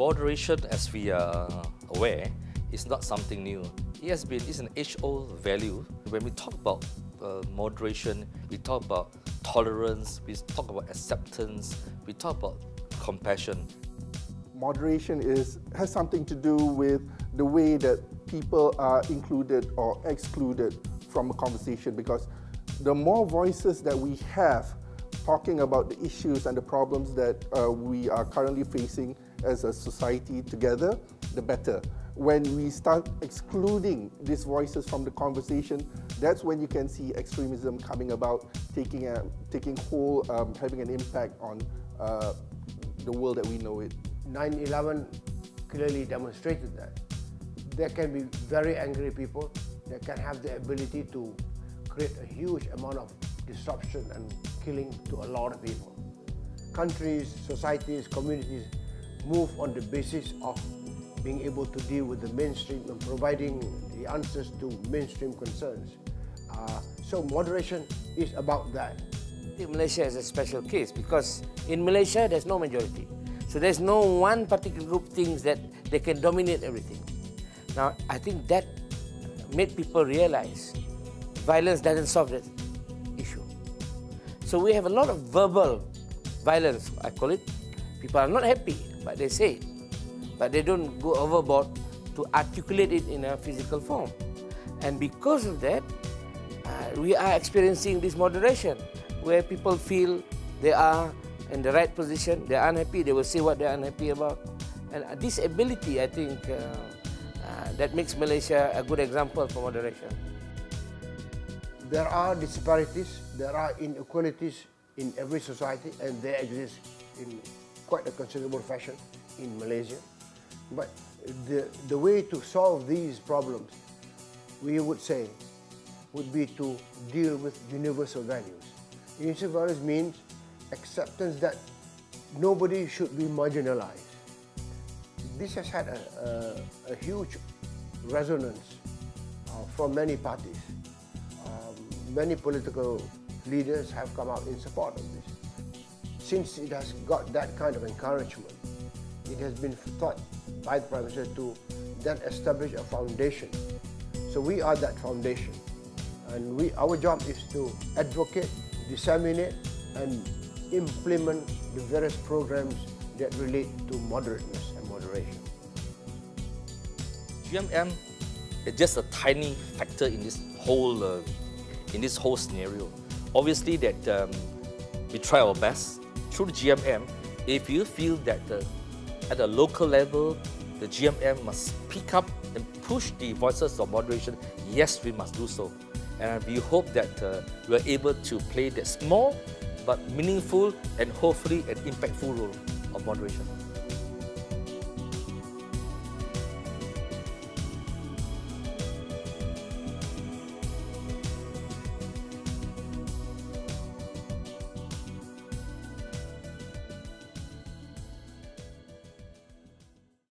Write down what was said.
Moderation, as we are aware, is not something new. It has been, it's an age-old value. When we talk about uh, moderation, we talk about tolerance, we talk about acceptance, we talk about compassion. Moderation is, has something to do with the way that people are included or excluded from a conversation because the more voices that we have talking about the issues and the problems that uh, we are currently facing as a society together, the better. When we start excluding these voices from the conversation, that's when you can see extremism coming about, taking, a, taking hold, um, having an impact on uh, the world that we know it. 9-11 clearly demonstrated that. There can be very angry people that can have the ability to create a huge amount of disruption and killing to a lot of people. Countries, societies, communities move on the basis of being able to deal with the mainstream and providing the answers to mainstream concerns. Uh, so moderation is about that. Malaysia is a special case because in Malaysia there's no majority. So there's no one particular group thinks that they can dominate everything. Now I think that made people realize violence doesn't solve issue. So we have a lot of verbal violence, I call it. People are not happy, but they say it. But they don't go overboard to articulate it in a physical form. And because of that, uh, we are experiencing this moderation where people feel they are in the right position, they're unhappy, they will say what they're unhappy about. And this ability, I think, uh, uh, that makes Malaysia a good example for moderation. There are disparities, there are inequalities in every society and they exist in quite a considerable fashion in Malaysia. But the, the way to solve these problems, we would say, would be to deal with universal values. Universal values means acceptance that nobody should be marginalized. This has had a, a, a huge resonance uh, from many parties. Many political leaders have come out in support of this. Since it has got that kind of encouragement, it has been thought by the Prime Minister to then establish a foundation. So we are that foundation. And we, our job is to advocate, disseminate, and implement the various programs that relate to moderateness and moderation. GMM is just a tiny factor in this whole uh, in this whole scenario. Obviously, that um, we try our best through the GMM. If you feel that uh, at the local level, the GMM must pick up and push the voices of moderation, yes, we must do so. And we hope that uh, we are able to play that small but meaningful and hopefully an impactful role of moderation.